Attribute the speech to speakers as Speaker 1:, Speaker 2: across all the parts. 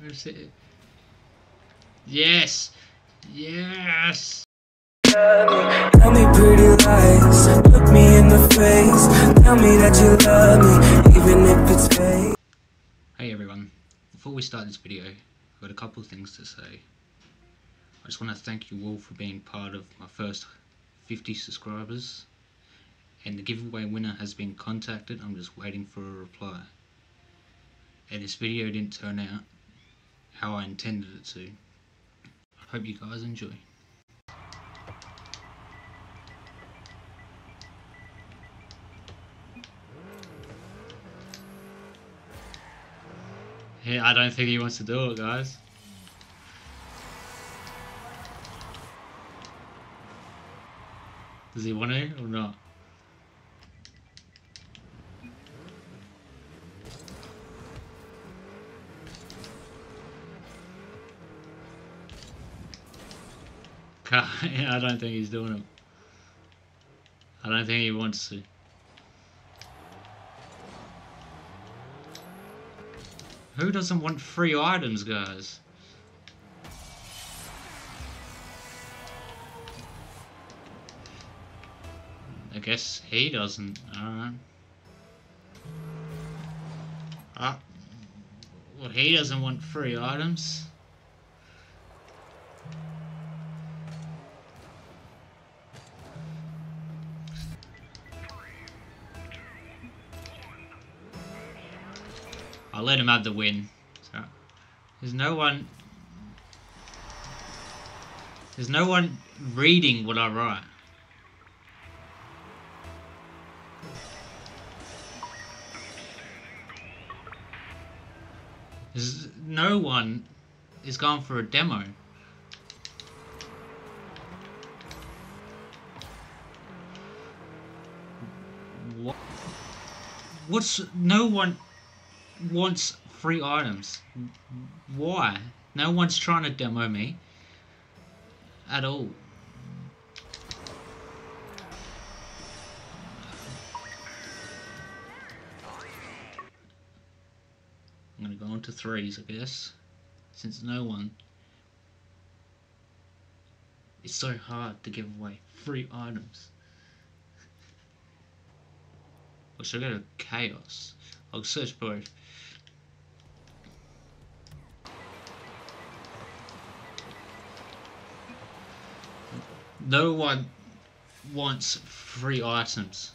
Speaker 1: Where's it? Yes! Yes!
Speaker 2: Tell me pretty lies, look me in the face. Tell me that you love me, even if it's fake.
Speaker 1: Hey everyone, before we start this video, I've got a couple of things to say. I just want to thank you all for being part of my first 50 subscribers. And the giveaway winner has been contacted, I'm just waiting for a reply. And this video didn't turn out how I intended it to. I hope you guys enjoy. Yeah, I don't think he wants to do it, guys. Does he want to or not? I don't think he's doing it. I don't think he wants to. Who doesn't want free items, guys? I guess he doesn't. Alright. Ah. Well, he doesn't want free items. I'll let him have the win. So, there's no one. There's no one reading what I write. There's no one is going for a demo. What? What's no one wants free items. Why? No one's trying to demo me at all. I'm gonna go on to threes, I guess, since no one. It's so hard to give away free items. Or should go to chaos? I'll search both. No one wants free items.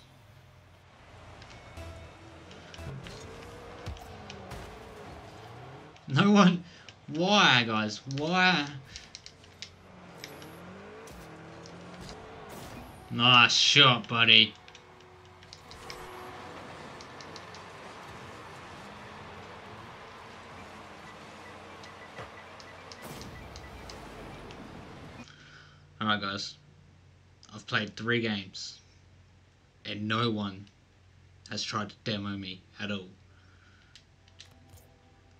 Speaker 1: No one. Why, guys? Why? Nice shot, buddy. Alright guys, I've played three games and no one has tried to demo me at all.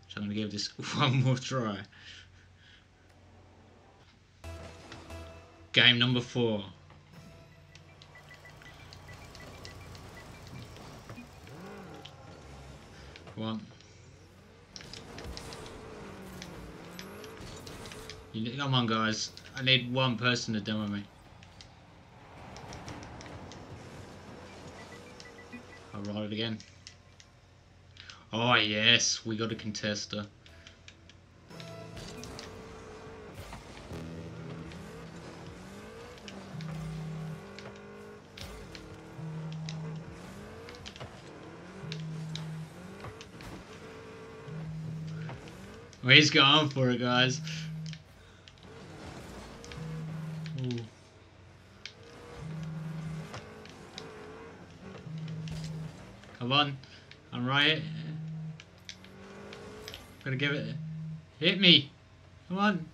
Speaker 1: So I'm going to give this one more try. Game number four. One. You, come on guys, I need one person to demo me. I'll roll it again. Oh yes, we got a contester. He's going for it, guys. Come on, I'm right. Gonna give it. Hit me. Come on.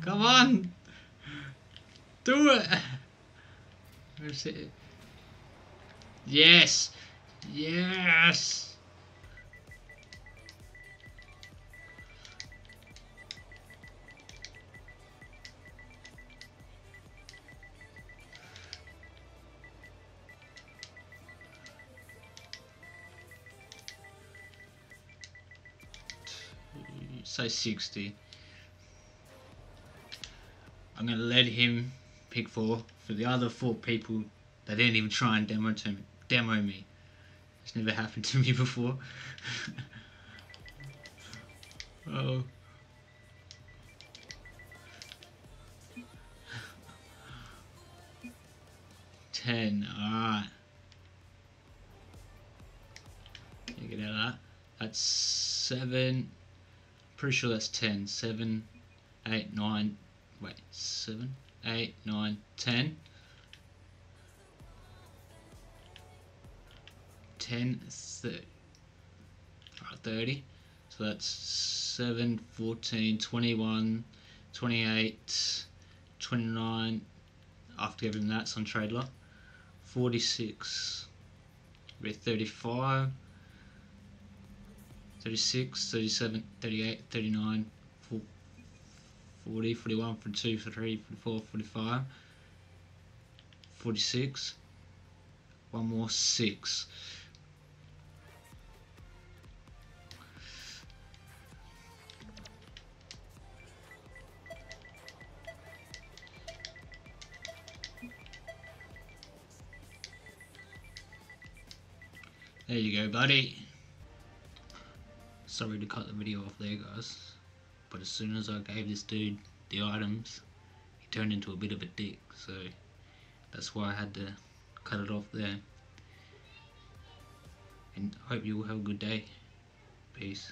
Speaker 1: Come on. Do it? Yes. Yes. Say 60. I'm gonna let him pick four. For the other four people, they didn't even try and demo to me, demo me. It's never happened to me before. oh. Ten, alright. Get out of that. That's seven. Pretty sure that's ten. Seven, eight, nine. Wait, seven, eight, nine, ten. 10, 30, 30. So that's 7, 14, 21, 28, 29, after giving that on Trader, 46, we 35, 36, 37, 38, 39, 40, 41, 42, 43, 44, 45, 46, one more, 6. There you go, buddy. Sorry to cut the video off there, guys. But as soon as I gave this dude the items, he turned into a bit of a dick. So that's why I had to cut it off there. And I hope you all have a good day. Peace.